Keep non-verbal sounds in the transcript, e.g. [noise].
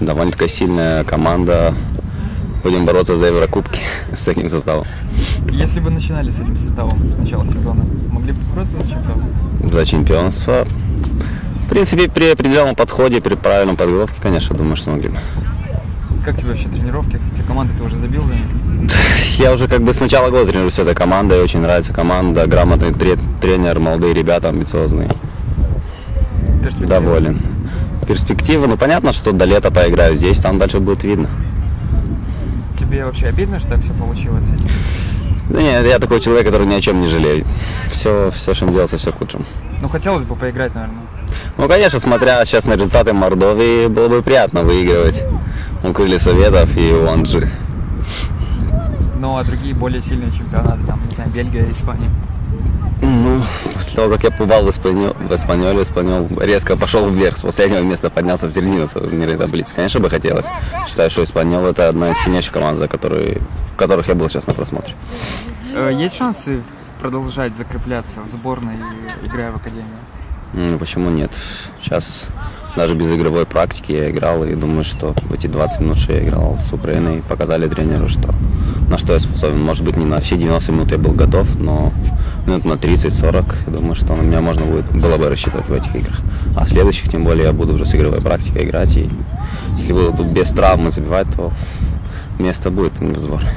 довольно такая сильная команда. Будем бороться за Еврокубки [laughs] с таким составом. Если бы начинали с этим составом с начала сезона, могли бы бороться за чемпионство? За чемпионство. В принципе, при определенном подходе, при правильном подготовке, конечно, думаю, что могли бы. Как тебе вообще тренировки? Те команды ты уже забил за них? [laughs] Я уже как бы с начала года тренируюсь с этой командой, очень нравится команда, грамотный тре- тренер, молодые ребята, амбициозные. Доволен. Перспективы, ну понятно, что до лета поиграю здесь, там дальше будет видно. Тебе вообще обидно, что так все получилось? Да нет, я такой человек, который ни о чем не жалеет. Все, все, что делается, все к лучшему. Ну, хотелось бы поиграть, наверное. Ну, конечно, смотря сейчас на результаты Мордовии, было бы приятно выигрывать у Крылья Советов и у Анжи. Ну, а другие более сильные чемпионаты, там, не знаю, Бельгия, Испания. Ну, после того, как я побывал в, Испаньо... в Испаньоле, Испаньол резко пошел вверх, с последнего места поднялся в середину турнирной таблицы. Конечно, бы хотелось. Считаю, что Испаньол это одна из сильнейших команд, за которые... в которых я был сейчас на просмотре. Э, Есть шансы продолжать закрепляться в сборной, играя в академии? Ну, почему нет? Сейчас даже без игровой практики я играл и думаю, что в эти 20 минут, что я играл с Украиной, показали тренеру, что на что я способен. Может быть, не на все 90 минут я был готов, но минут на 30-40, я думаю, что на меня можно будет, было бы рассчитывать в этих играх. А в следующих, тем более, я буду уже с игровой практикой играть. И если буду без травмы забивать, то место будет в сборной.